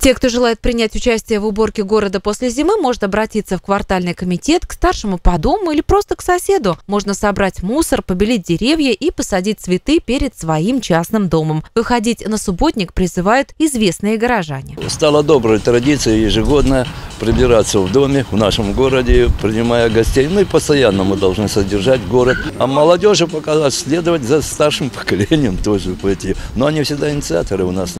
Те, кто желает принять участие в уборке города после зимы, может обратиться в квартальный комитет, к старшему по дому или просто к соседу. Можно собрать мусор, побелить деревья и посадить цветы перед своим частным домом. Выходить на субботник призывают известные горожане. Стала доброй традицией ежегодно прибираться в доме в нашем городе, принимая гостей. Ну и постоянно мы должны содержать город. А молодежи пока следовать за старшим поколением тоже пойти. Но они всегда инициаторы у нас.